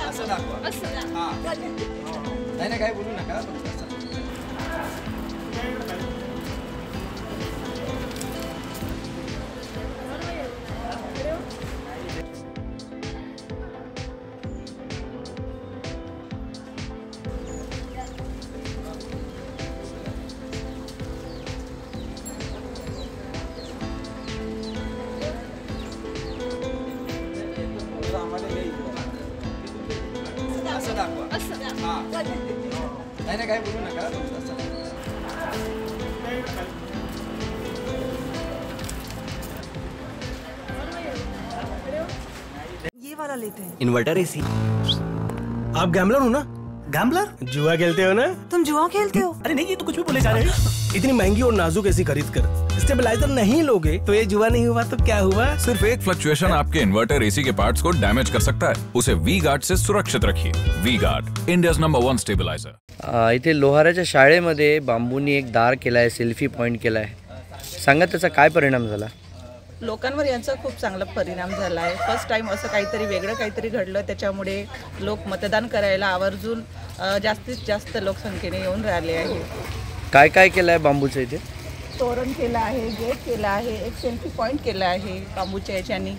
असं दाखवा हा नाही नाही काही बोलू नका नाही नाही बोलू नका. ये वाला लेते हैं। इन्वर्टर एसी आप गैमलर हो ना? गैम्बलर जुआ खेलते हो ना? तुम जुआ खेलते हो? अरे नहीं ये तो कुछ भी बोले जा रहे हैं। इतनी महँगी और नाजुक एसी खरीद कर स्टेबलाइजर नहीं लोगे तो ये जुआ नहीं हुआ तो क्या हुआ? सिर्फ़ एक फ्लक्चुएशन आपके इन्वर्टर एसी के पार्ट्स को डैमेज कर सकता है। उसे वी गार्ड से सुरक्षित रखिए। V guard India number one stabiliser अ, इथे लोहाराच्या शाळेमध्ये बांबूंनी एक दार केला आहे सेल्फी पॉईंट केला आहे सांगा त्याचा काय परिणाम झाला? लोकांवर यांचा खूप चांगला परिणाम झाला आहे. फर्स्ट टाईम असं काहीतरी वेगळं काहीतरी घडलं त्याच्यामुळे लोक मतदान करायला आवर्जून जास्तीत जास्त लोकसंख्येने येऊन राहिले आहे. काय काय केलं आहे बांबूचं इथे? तोरण केलं आहे गेट केलं आहे एक सेल्फी पॉईंट केलं आहे बांबूच्या याच्यानी.